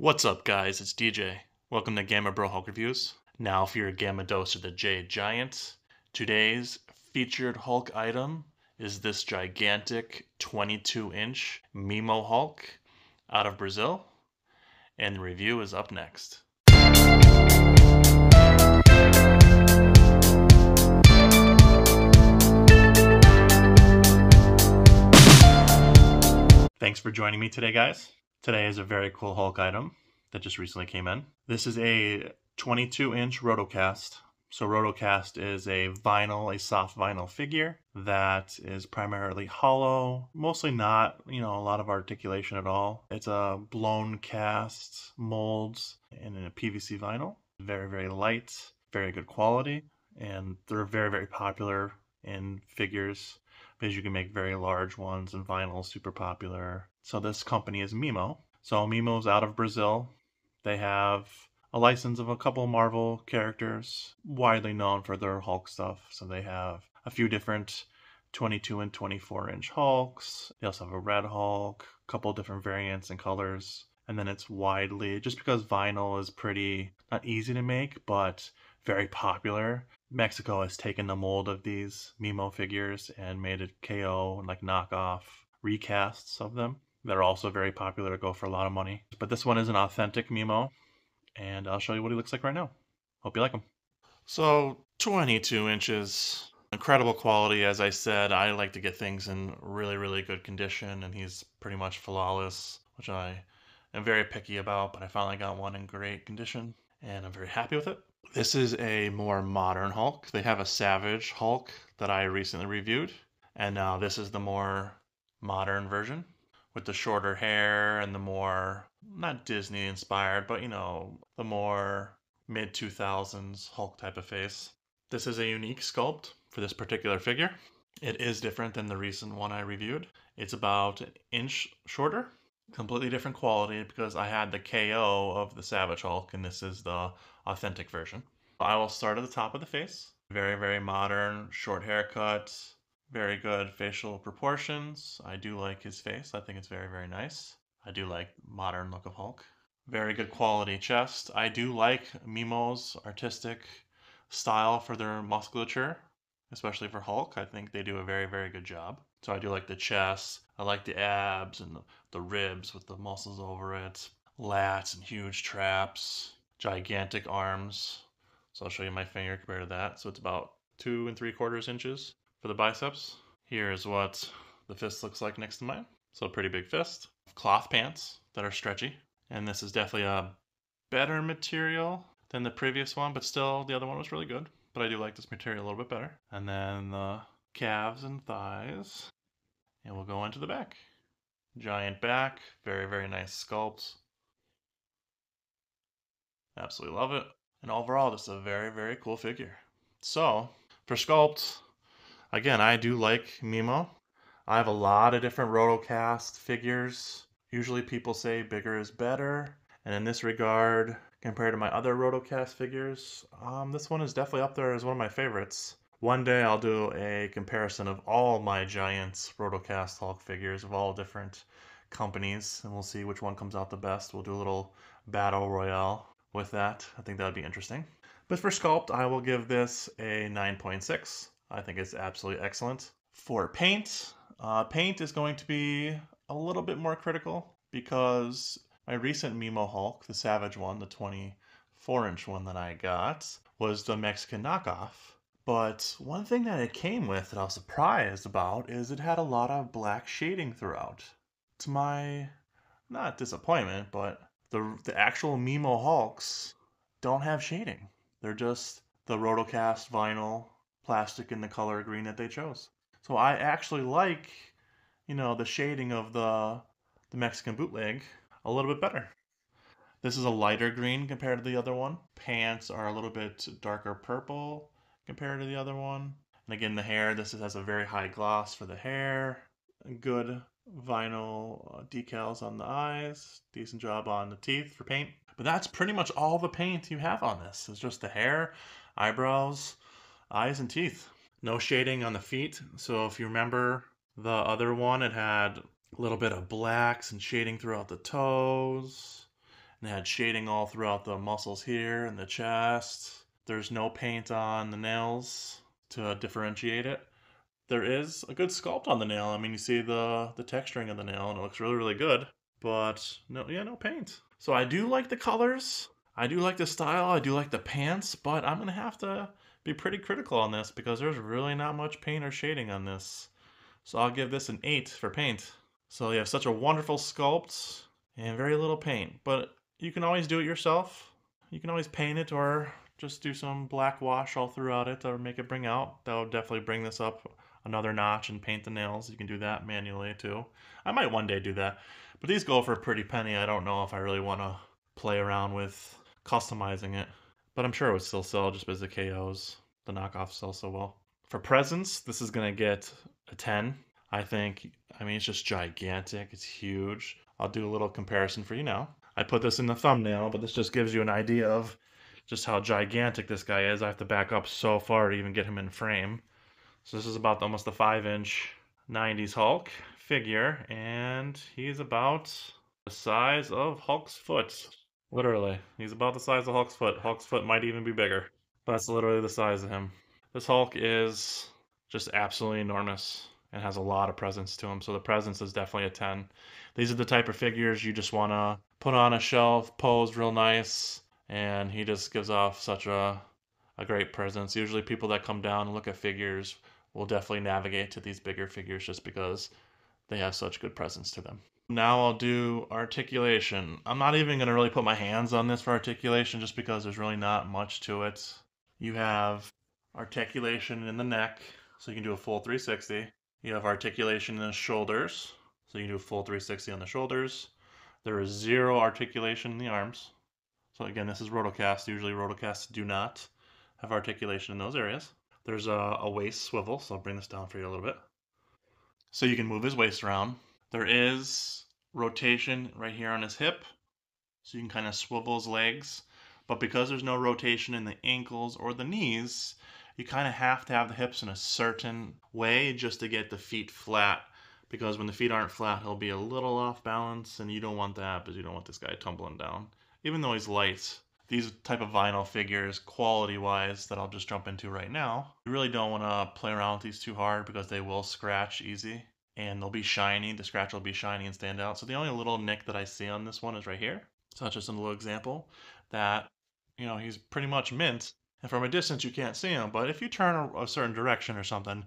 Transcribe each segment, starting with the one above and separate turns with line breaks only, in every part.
What's up, guys? It's DJ. Welcome to Gamma Bro Hulk Reviews. Now for your Gamma Dose of the Jade Giant. Today's featured Hulk item is this gigantic 22 inch Mimo Hulk out of Brazil. And the review is up next. Thanks for joining me today, guys. Today is a very cool Hulk item that just recently came in. This is a 22 inch rotocast. So, rotocast is a vinyl, a soft vinyl figure that is primarily hollow, mostly not, you know, a lot of articulation at all. It's a blown cast molds in a PVC vinyl. Very, very light, very good quality, and they're very, very popular in figures because you can make very large ones and vinyl super popular. So this company is Mimo. So Mimo's out of Brazil. They have a license of a couple Marvel characters, widely known for their Hulk stuff. So they have a few different 22 and 24 inch Hulks. They also have a red Hulk, a couple different variants and colors. And then it's widely, just because vinyl is pretty, not easy to make, but very popular. Mexico has taken the mold of these Mimo figures and made it KO and like knockoff recasts of them that are also very popular to go for a lot of money. But this one is an authentic Mimo, and I'll show you what he looks like right now. Hope you like him. So 22 inches, incredible quality. As I said, I like to get things in really, really good condition, and he's pretty much flawless, which I am very picky about. But I finally got one in great condition, and I'm very happy with it. This is a more modern Hulk. They have a Savage Hulk that I recently reviewed, and now this is the more modern version with the shorter hair and the more not Disney inspired, but you know, the more mid 2000s Hulk type of face. This is a unique sculpt for this particular figure. It is different than the recent one I reviewed. It's about an inch shorter, completely different quality because I had the KO of the Savage Hulk and this is the authentic version. I will start at the top of the face. Very, very modern, short haircut, very good facial proportions. I do like his face. I think it's very, very nice. I do like modern look of Hulk. Very good quality chest. I do like Mimo's artistic style for their musculature, especially for Hulk. I think they do a very, very good job. So I do like the chest. I like the abs and the, the ribs with the muscles over it. Lats and huge traps. Gigantic arms. So I'll show you my finger compared to that. So it's about two and three quarters inches for the biceps. Here is what the fist looks like next to mine. So a pretty big fist. Cloth pants that are stretchy. And this is definitely a better material than the previous one, but still the other one was really good. But I do like this material a little bit better. And then the calves and thighs. And we'll go into the back. Giant back, very, very nice sculpt. Absolutely love it. And overall, is a very, very cool figure. So, for sculpt, Again, I do like Mimo. I have a lot of different rotocast figures. Usually people say bigger is better. And in this regard, compared to my other rotocast figures, um, this one is definitely up there as one of my favorites. One day I'll do a comparison of all my Giants rotocast Hulk figures of all different companies, and we'll see which one comes out the best. We'll do a little battle royale with that. I think that would be interesting. But for sculpt, I will give this a 9.6. I think it's absolutely excellent. For paint, uh, paint is going to be a little bit more critical because my recent Mimo Hulk, the Savage one, the 24 inch one that I got, was the Mexican knockoff. But one thing that it came with that I was surprised about is it had a lot of black shading throughout. To my, not disappointment, but the, the actual Mimo Hulks don't have shading. They're just the rotocast vinyl plastic in the color green that they chose. So I actually like, you know, the shading of the the Mexican bootleg a little bit better. This is a lighter green compared to the other one. Pants are a little bit darker purple compared to the other one. And again, the hair, this has a very high gloss for the hair. Good vinyl uh, decals on the eyes. Decent job on the teeth for paint. But that's pretty much all the paint you have on this. It's just the hair, eyebrows, eyes and teeth. No shading on the feet. So if you remember the other one, it had a little bit of blacks and shading throughout the toes. And it had shading all throughout the muscles here and the chest. There's no paint on the nails to differentiate it. There is a good sculpt on the nail. I mean, you see the the texturing of the nail, and it looks really, really good. But no, yeah, no paint. So I do like the colors. I do like the style. I do like the pants, but I'm gonna have to be pretty critical on this because there's really not much paint or shading on this. So I'll give this an 8 for paint. So you have such a wonderful sculpt and very little paint, but you can always do it yourself. You can always paint it or just do some black wash all throughout it or make it bring out. That would definitely bring this up another notch and paint the nails. You can do that manually too. I might one day do that. But these go for a pretty penny. I don't know if I really want to play around with customizing it. But I'm sure it would still sell just because the KOs, the knockoffs sell so well. For presence, this is going to get a 10. I think, I mean, it's just gigantic. It's huge. I'll do a little comparison for you now. I put this in the thumbnail, but this just gives you an idea of just how gigantic this guy is. I have to back up so far to even get him in frame. So this is about almost the 5 inch 90s Hulk figure, and he's about the size of Hulk's foot. Literally. He's about the size of Hulk's foot. Hulk's foot might even be bigger. But that's literally the size of him. This Hulk is just absolutely enormous and has a lot of presence to him. So the presence is definitely a 10. These are the type of figures you just want to put on a shelf, pose real nice, and he just gives off such a a great presence. Usually people that come down and look at figures will definitely navigate to these bigger figures just because they have such good presence to them. Now I'll do articulation. I'm not even going to really put my hands on this for articulation just because there's really not much to it. You have articulation in the neck, so you can do a full 360. You have articulation in the shoulders, so you can do a full 360 on the shoulders. There is zero articulation in the arms. So again, this is rotocast. Usually rotocasts do not have articulation in those areas. There's a, a waist swivel, so I'll bring this down for you a little bit. So you can move his waist around. There is rotation right here on his hip, so you can kind of swivel his legs. But because there's no rotation in the ankles or the knees, you kind of have to have the hips in a certain way just to get the feet flat. Because when the feet aren't flat, he'll be a little off balance, and you don't want that because you don't want this guy tumbling down. Even though he's light, these type of vinyl figures, quality wise, that I'll just jump into right now, you really don't want to play around with these too hard because they will scratch easy and they'll be shiny. The scratch will be shiny and stand out. So the only little nick that I see on this one is right here. So that's just a little example that, you know, he's pretty much mint. And from a distance, you can't see him. But if you turn a, a certain direction or something,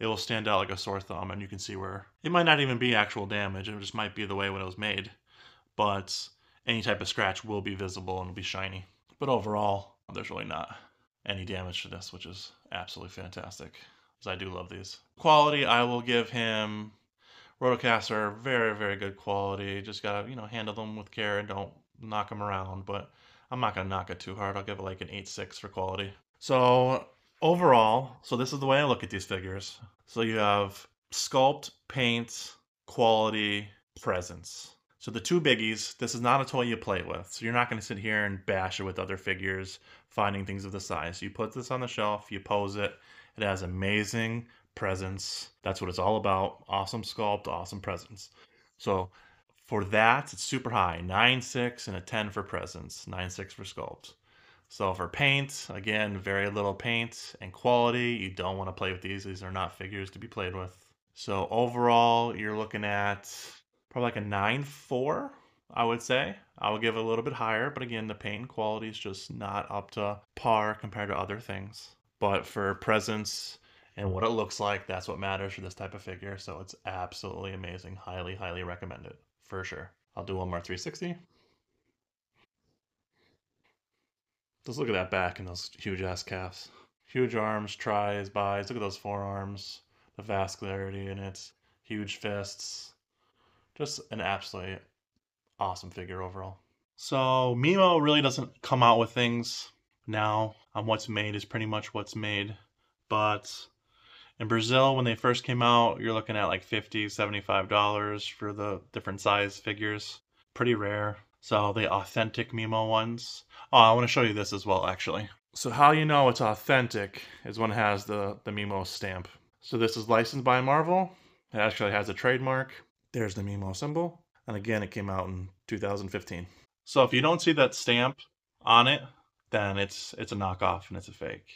it will stand out like a sore thumb and you can see where it might not even be actual damage. It just might be the way when it was made. But any type of scratch will be visible and will be shiny. But overall, there's really not any damage to this, which is absolutely fantastic because I do love these. Quality, I will give him. Rotocaster, very, very good quality. Just gotta, you know, handle them with care and don't knock them around. But I'm not gonna knock it too hard. I'll give it like an 8.6 for quality. So overall, so this is the way I look at these figures. So you have sculpt, paint, quality, presence. So the two biggies, this is not a toy you play with. So you're not going to sit here and bash it with other figures, finding things of the size. You put this on the shelf, you pose it, it has amazing presence. That's what it's all about. Awesome sculpt, awesome presence. So for that, it's super high. 9.6 and a 10 for presence, 9.6 for sculpt. So for paint, again, very little paint and quality. You don't want to play with these. These are not figures to be played with. So overall, you're looking at probably like a nine four. I would say. I would give it a little bit higher, but again, the paint quality is just not up to par compared to other things but for presence and what it looks like, that's what matters for this type of figure. So it's absolutely amazing. Highly, highly recommend it for sure. I'll do one more 360. Just look at that back and those huge ass calves. Huge arms, tries, buys. Look at those forearms, the vascularity in it, huge fists. Just an absolutely awesome figure overall. So Mimo really doesn't come out with things now on what's made is pretty much what's made. But in Brazil, when they first came out, you're looking at like 50 $75 for the different size figures. Pretty rare. So the authentic Mimo ones. Oh, I want to show you this as well, actually. So how you know it's authentic is when it has the, the Mimo stamp. So this is licensed by Marvel. It actually has a trademark. There's the Mimo symbol. And again, it came out in 2015. So if you don't see that stamp on it, then it's it's a knockoff and it's a fake.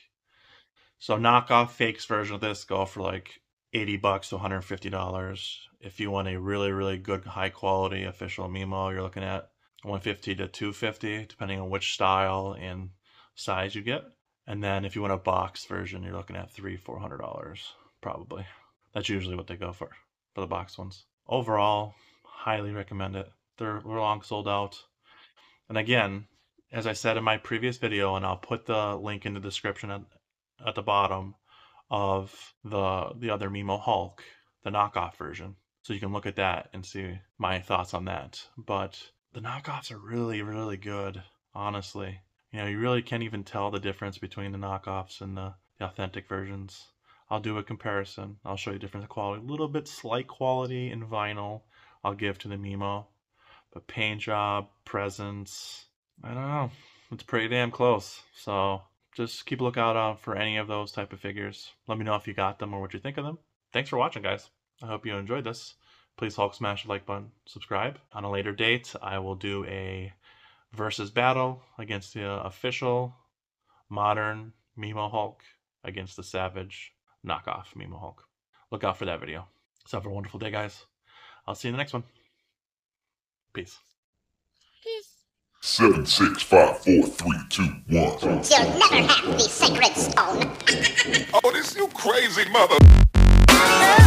So knockoff fakes version of this go for like 80 bucks to 150 dollars. If you want a really really good high quality official Mimo, you're looking at 150 to 250 depending on which style and size you get. And then if you want a box version, you're looking at three, four hundred dollars probably. That's usually what they go for for the box ones. Overall, highly recommend it. They're, they're long sold out. And again, as I said in my previous video, and I'll put the link in the description at, at the bottom of the the other Mimo Hulk, the knockoff version. So you can look at that and see my thoughts on that. But the knockoffs are really, really good, honestly. You know, you really can't even tell the difference between the knockoffs and the, the authentic versions. I'll do a comparison. I'll show you different quality. A little bit slight quality in vinyl I'll give to the Mimo. But paint job, presence, I don't know. It's pretty damn close. So just keep a lookout out for any of those type of figures. Let me know if you got them or what you think of them. Thanks for watching, guys. I hope you enjoyed this. Please Hulk smash the like button, subscribe. On a later date, I will do a versus battle against the official modern Mimo Hulk against the savage knockoff Mimo Hulk. Look out for that video. So have a wonderful day, guys. I'll see you in the next one. Peace.
Seven, six, five, four, three, two, one.
You'll never have the sacred stone.
oh, this you crazy mother.